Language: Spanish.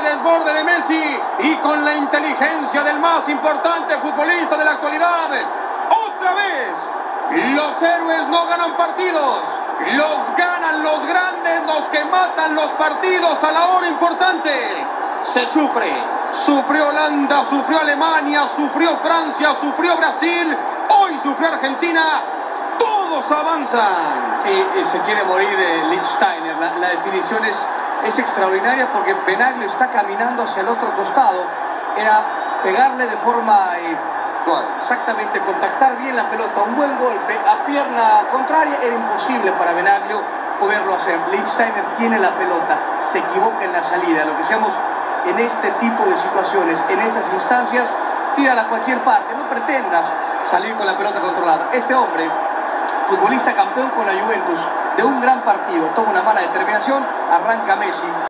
Desborde de Messi y con la inteligencia del más importante futbolista de la actualidad. Otra vez, los héroes no ganan partidos, los ganan los grandes, los que matan los partidos a la hora importante. Se sufre, sufrió Holanda, sufrió Alemania, sufrió Francia, sufrió Brasil, hoy sufrió Argentina. Todos avanzan. Y, se quiere morir de Lichtsteiner. La definición es es extraordinaria porque Benaglio está caminando hacia el otro costado. Era pegarle de forma eh, exactamente, contactar bien la pelota, un buen golpe a pierna contraria. Era imposible para Benaglio poderlo hacer. Lichtsteiner tiene la pelota, se equivoca en la salida. Lo que seamos en este tipo de situaciones, en estas instancias, tírala a cualquier parte. No pretendas salir con la pelota controlada. Este hombre, futbolista campeón con la Juventus, de un gran partido, toma una mala determinación, arranca Messi.